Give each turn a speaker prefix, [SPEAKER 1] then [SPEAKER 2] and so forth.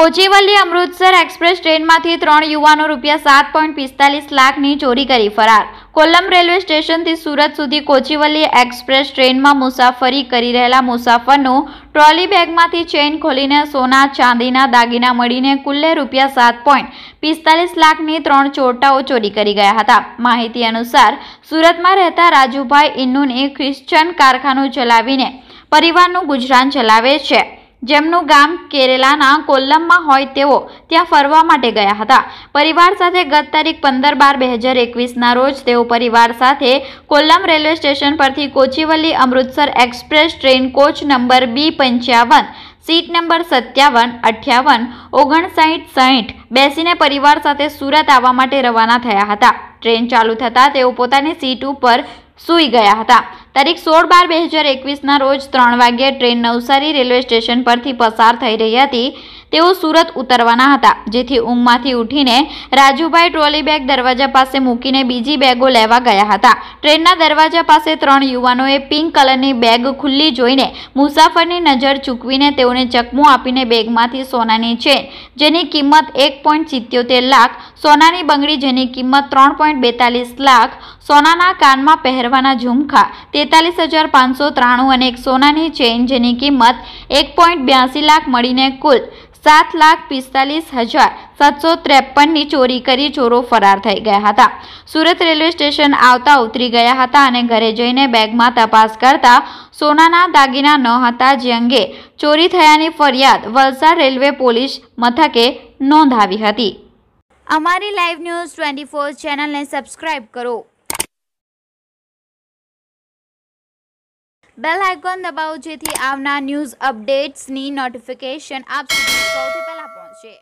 [SPEAKER 1] કોચીવલી Amritsar express ટ્રેનમાંથી ત્રણ યુવાનો રૂપિયા સાત પોઈન્ટ પિસ્તાલીસ લાખની ચોરી કરી ફરાર. કોલમ રેલવે સ્ટેશનથી સુરત સુધી કોચીવલી એક્સપ્રેસ ટ્રેનમાં મુસાફરી કરી રહેલા મુસાફરનું ટ્રોલી બેગમાંથી ચેઇન ખોલીને સોના, ચાંદીના દાગીના મળીને કુલ્લે રૂપિયા સાત પોઈન્ટ પિસ્તાલીસ લાખની ત્રણ ચોરટાઓ ચોરી કરી ગયા હતા. માહિતી અનુસાર, સુરતમાં રહેતા રાજુભાઈ ઇન્નુને ક્રિશ્ચન કારખાનું ચલાવીને પરિવારનું ગુજરાન ચલાવે છે. જેમનું ગામ કેરેલાના કોલ્લમમાં હોય તેઓ ત્યાં ફરવા માટે ગયા હતા. પરિવાર સાથે ગત તારીખ પંદર બાર બે હજાર એકવીસના રોજ તેઓ પરિવાર સાથે કોલ્લમ રેલવે સ્ટેશન પરથી Kochuveli Amritsar express train coach number B પંચાવન, સીટ નંબર સત્યાવન, અઠ્યાવન, ઓગણસાઠ સાહીઠ બેસીને પરિવાર સાથે સુરત આવવા માટે રવાના થયા હતા. ટ્રેન ચાલુ થતાં તેઓ પોતાની સીટ ઉપર સૂઈ ગયા હતા. તારીખ સોળ બાર બે હજાર એકવીસના રોજ ત્રણ વાગ્યે ટ્રેન નવસારી રેલવે સ્ટેશન પરથી પસાર થઈ રહી હતી. તેઓ સુરત ઉતરવાના હતા. જેથી ઊંઘમાંથી ઉઠીને રાજુભાઈ ટ્રોલી બેગ દરવાજા પાસે મૂકીને બીજી બેગો લેવા ગયા હતા. ટ્રેનના દરવાજા પાસે ત્રણ યુવાનોએ પિંક કલરની બેગ ખુલ્લી જોઈને મુસાફરની નજર ચૂકવીને તેઓને ચકમું આપીને બેગમાંથી સોનાની ચેન, જેની કિંમત એક લાખ, સોનાની બંગડી જેની કિંમત ત્રણ પોઈન્ટ બેતાલીસ લાખ, સોનાના કાનમાં પહેરવાના ઝુમખા, તેતાલીસ હજાર પાંચસો ત્રાણું અને એક સોનાની ચેઇન જેની કિંમત એક લાખ મળીને કુલ સાત લાખ પિસ્તાલીસ હજાર સાતસો ત્રેપનની ચોરી કરી ચોરો ફરાર થઈ ગયા હતા. સુરત રેલવે સ્ટેશન આવતા ઉતરી ગયા હતા અને ઘરે જઈને બેગમાં તપાસ કરતા સોનાના દાગીના ન હતા, જે અંગે ચોરી થયાની ફરિયાદ વલસાડ રેલવે પોલીસ મથકે નોંધાવી હતી. અમારી લાઈવ ન્યૂઝ ટ્વેન્ટી ફોર ચેનલને સબસ્ક્રાઈબ કરો. બેલ આઇકોન દબાવો જેથી આવનાર ન્યૂઝ અપડેટ્સની નોટિફિકેશન આપ સુધી સૌથી પહેલાં પહોંચે.